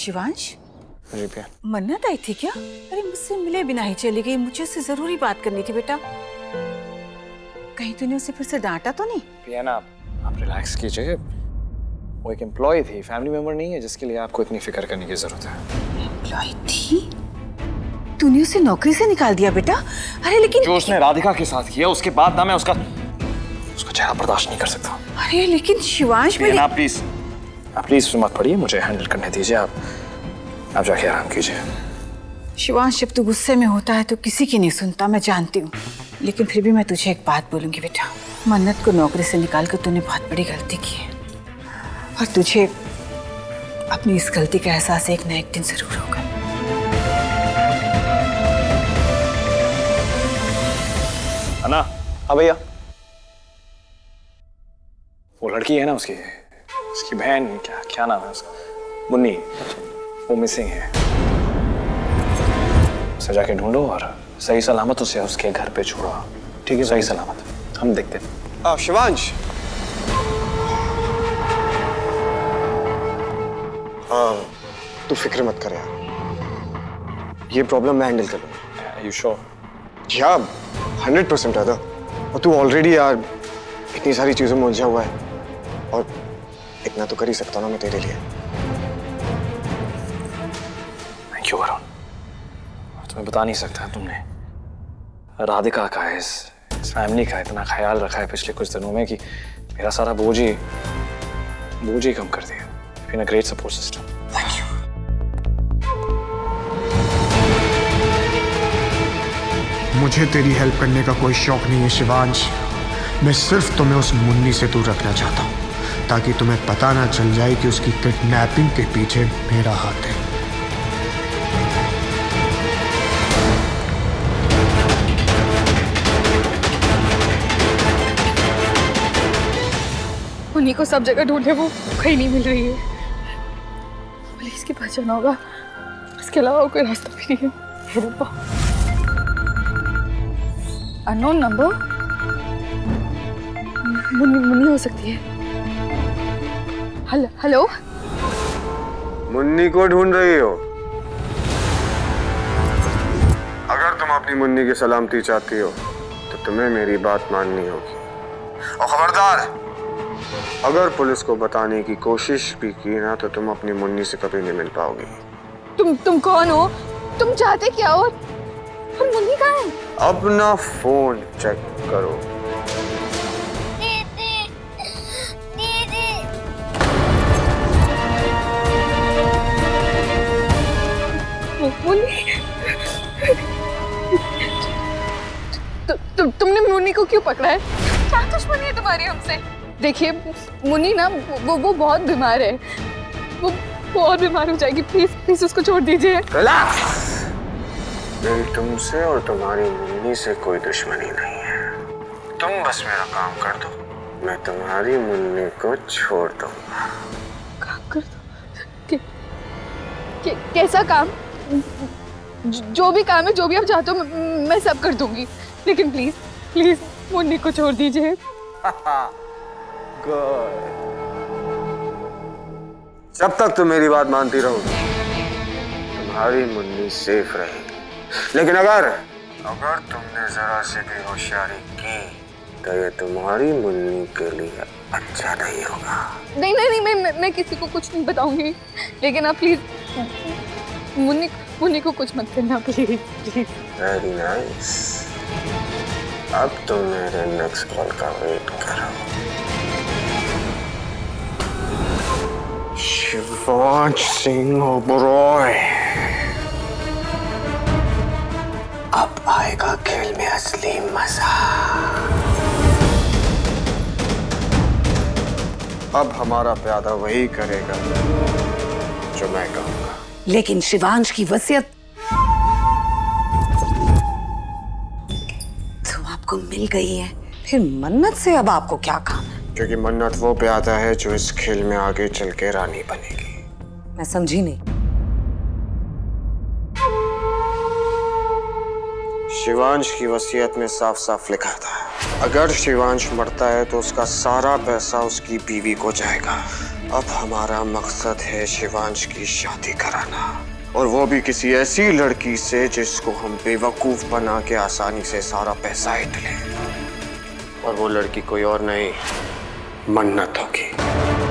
शिवांश? जी पिया मन्नत आई थी क्या? अरे मुझसे मिले बिना ही चली गई। मुझे उससे ज़रूरी बात करनी थी बेटा। कहीं तूने उसे फिर से डांटा तो नहीं? पिया ना आप आप रिलैक्स कीजिए। वो एक एम्प्लॉय थी फैमिली मेंबर नहीं है जिसके लिए आपको इतनी फ़िक्र करने की ज़रूरत है। एम्प्लॉय थी? तूने उसे नौकरी से निकाल दिया बेटा? अरे लेकिन जो उसने राधिका के साथ किया उसके बाद ना मैं उसका उसका चेहरा बर्दाश्त नहीं कर सकता। अरे लेकिन शिवांश मेरी प्लीज़ आप प्लीज़ मत पढ़िए मुझे हैंडल करने दीजिए आप आप जाके आराम कीजिए। शिवांश जब तू गुस्से में होता है तो किसी की नहीं सुनता मैं जानती हूँ। लेकिन फिर भी मैं तुझे एक बात बोलूँगी बेटा। मन्नत को नौकरी से निकाल कर तूने बहुत बड़ी गलती की है। और तुझे अपनी इस गलती का एहसास एक न एक दिन ज़रूर होगा। अन्ना हाँ भैया। वो लड़की है ना उसकी? उसकी बहन क्या क्या नाम है उसका? मुन्नी वो मिसिंग है। उसे जाके ढूंढो और सही सलामत उसे उसके घर पे छोड़ो। ठीक है। सही सलामत। हम देखते हैं। शिवांश? हाँ तू फ़िक्र मत कर यार। ये प्रॉब्लम मैं हैंडल कर यू श्योर या हंड्रेड परसेंट है और तू ऑलरेडी यार इतनी सारी चीज़ों में उलझा हुआ है। और इतना तो कर ही सकता हूँ ना मैं तेरे लिए। थैंक यू वरुण तुम्हें बता नहीं सकता तुमने। राधिका का इस इस फैमिली का इतना ख्याल रखा है पिछले कुछ दिनों में कि मेरा सारा बोझ ही बोझ ही कम कर दिया। Been a great support system मुझे तेरी हेल्प करने का कोई शौक नहीं है शिवांश। मैं सिर्फ़ तुम्हें उस मुन्नी से दूर रखना चाहता हूँ। ताकि तुम्हें पता ना चल जाए कि उसकी किडनैपिंग के पीछे मेरा हाथ है। उन्हीं को सब जगह ढूंढे, वो कहीं नहीं मिल रही है। पुलिस की पहचान होगा। इसके अलावा कोई रास्ता भी नहीं है। अननोन नंबर मुन्नी मुन्नी हो सकती है। Hello hello? मुन्नी को ढूंढ रही हो। अगर तुम अपनी मुन्नी की सलामती चाहती हो तो तुम्हें मेरी बात माननी होगी। और खबरदार अगर पुलिस को बताने की कोशिश भी की ना तो तुम अपनी मुन्नी से कभी नहीं मिल पाओगी। तुम तुम कौन हो? तुम चाहते क्या हो? और मुन्नी कहाँ है? अपना फ़ोन चेक करो। मुन्नी तु, तु, तुमने मुन्नी को क्यों पकड़ा है? क्या दुश्मनी है तुम्हारी हमसे। देखिए मुन्नी ना वो वो बहुत बीमार है। वो वो और बीमार हो जाएगी। प्लीज़ प्लीज़ उसको छोड़ दीजिए। मेरी तुमसे और तुम्हारी मुन्नी से कोई दुश्मनी नहीं है। तुम बस मेरा काम कर दो। मैं तुम्हारी मुन्नी को छोड़ दूँगा। काम कर दो? के, के, कैसा काम? ज- भी काम है जो भी आप चाहते हो मैं, सब कर दूँगी। लेकिन प्लीज़ प्लीज़ मुन्नी को छोड़ दीजिए। जब तक तुम मेरी बात मानती रहोगी तुम्हारी मुन्नी सेफ़ रहेगी। लेकिन अगर अगर तुमने जरा से भी होशियारी की तो ये तुम्हारी मुन्नी के लिए अच्छा नहीं होगा। नहीं नहीं नहीं मैं मैं, मैं किसी को कुछ नहीं बताऊँगी। लेकिन आप प्लीज़ को कुछ मत करना प्लीज़ वेरी नाइस अब तो मेरे नेक्स्ट कॉल का वेट करो। शिवांश सिंह ओबरॉय। अब आएगा खेल में असली मज़ा। अब हमारा प्यादा वही करेगा जो मैं कहूँगा। लेकिन शिवांश की वसीयत तो आपको मिल गई है। फिर मन्नत से अब आपको क्या काम है? क्योंकि मन्नत वो प्यादा है जो इस खेल में आगे चल के रानी बनेगी। मैं समझी नहीं। शिवांश की वसीयत में साफ़ साफ़ लिखा था। अगर शिवांश मरता है तो उसका सारा पैसा उसकी बीवी को जाएगा। अब हमारा मकसद है शिवांश की शादी कराना। और वो भी किसी ऐसी लड़की से जिसको हम बेवकूफ़ बना के आसानी से सारा पैसा हिट लें और वो लड़की कोई और नहीं, मन्नत होगी।